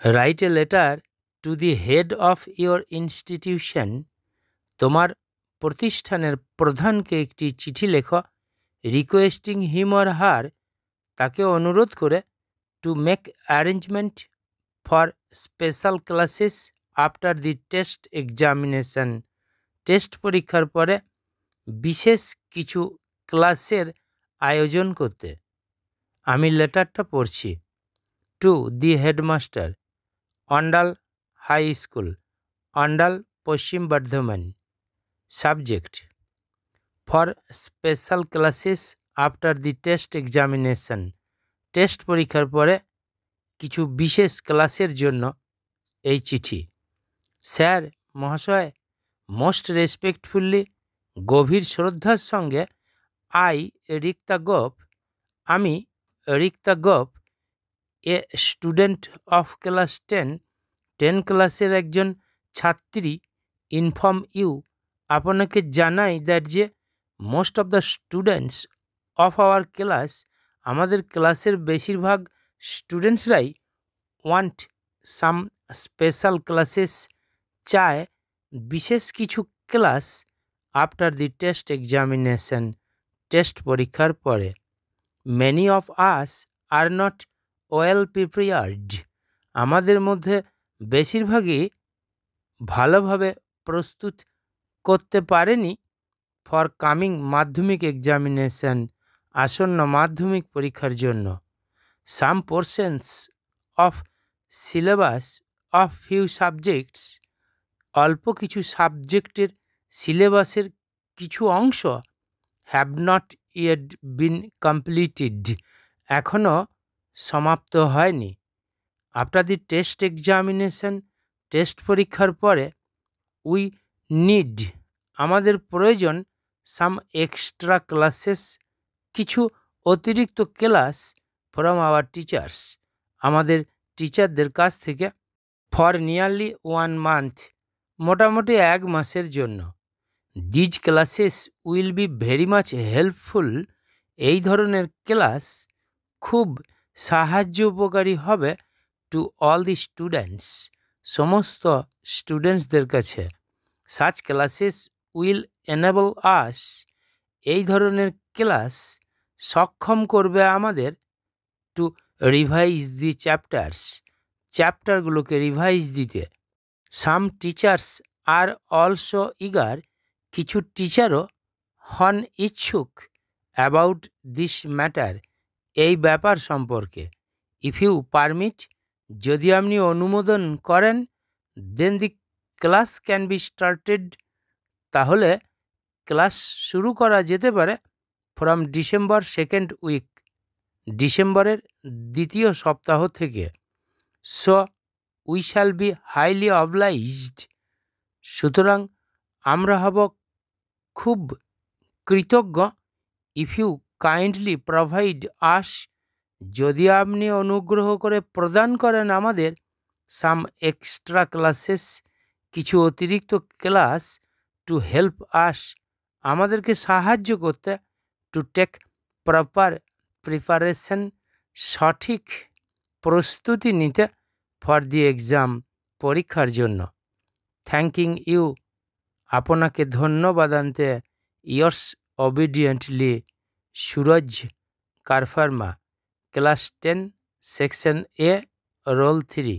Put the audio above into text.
Write a letter to the head of your institution তোমার প্রতিষ্ঠানের প্রধানকে একটি চিঠি লেখো রিকোয়েস্টিং হিম অর হার তাকে অনুরোধ করে to make arrangement for special classes after the test examination test পরীক্ষার পরে বিশেষ কিছু ক্লাসের আয়োজন করতে। আমি লেটারটা পড়ছি। To the headmaster Andal high school, Andal Paschim Bardhaman. Subject, for special classes after the test examination. Test পরীক্ষার পরে কিছু বিশেষ ক্লাসের জন্য এই চিঠি। স্যার মহাশয়, মোস্ট রেসপেক্টফুল্লি গভীর শ্রদ্ধার সঙ্গে, আই রিক্তা গোপ, আমি Rikta Gope a student of class ten ten ক্লাসের একজন ছাত্রী, ইনফর্ম ইউ। আপনাকে জানাই দ্যাট যে most of the students of our class, আমাদের ক্লাসের বেশিরভাগ স্টুডেন্টসরাই ওয়ান্ট সাম স্পেশাল ক্লাসেস, চায় বিশেষ কিছু class after the test examination, test পরীক্ষার পরে। Many of us are not well prepared আমাদের মধ্যে বেশিরভাগই ভালোভাবে প্রস্তুত করতে পারেনি ফর কামিং মাধ্যমিক এক্সামিনেশন আসন্ন মাধ্যমিক পরীক্ষার জন্য। Some portions of syllabus of few subjects অল্প কিছু সাবজেক্টের সিলেবাসের কিছু অংশ have not yet been completed এখনও সমাপ্ত হয়নি। দি টেস্ট এক্সামিনেশন টেস্ট পরীক্ষার পরে উই নিড আমাদের প্রয়োজন সাম এক্সট্রা ক্লাসেস কিছু অতিরিক্ত ক্লাস ফ্রম আওয়ার টিচার্স আমাদের টিচারদের কাছ থেকে ফর নিয়ারলি ওয়ান মান্থ মোটামুটি এক মাসের জন্য। These classes will be very much helpful এই ধরনের ক্লাস খুব সাহায্য উপকারী হবে টু অল দি স্টুডেন্টস সমস্ত স্টুডেন্টসদের কাছে। Such classes will enable us এই ধরনের ক্লাস সক্ষম করবে আমাদের টু রিভাইজ দি চ্যাপ্টার্স চ্যাপ্টারগুলোকে রিভাইজ দিতে। Some teachers are also eager কিছু টিচারও হন ইচ্ছুক অ্যাবাউট দিস ম্যাটার এই ব্যাপার সম্পর্কে। ইফ ইউ পারমিট যদি আপনি অনুমোদন করেন then the class can be started তাহলে ক্লাস শুরু করা যেতে পারে ফ্রম ডিসেম্বর সেকেন্ড উইক ডিসেম্বরের দ্বিতীয় সপ্তাহ থেকে। So we shall be highly obliged সুতরাং আমরা হব খুব কৃতজ্ঞ। If you kindly provide us যদি আপনি অনুগ্রহ করে প্রদান করেন আমাদের সাম এক্সট্রা ক্লাসেস কিছু অতিরিক্ত ক্লাস টু হেল্প আস আমাদেরকে সাহায্য করতে টু টেক প্রপার প্রিপারেশন সঠিক প্রস্তুতি নিতে ফর দি এক্সাম পরীক্ষার জন্য। থ্যাংকিং ইউ আপনাকে ধন্যবাদ আনতে yours obediently Suraj Karforma class ten section A roll three.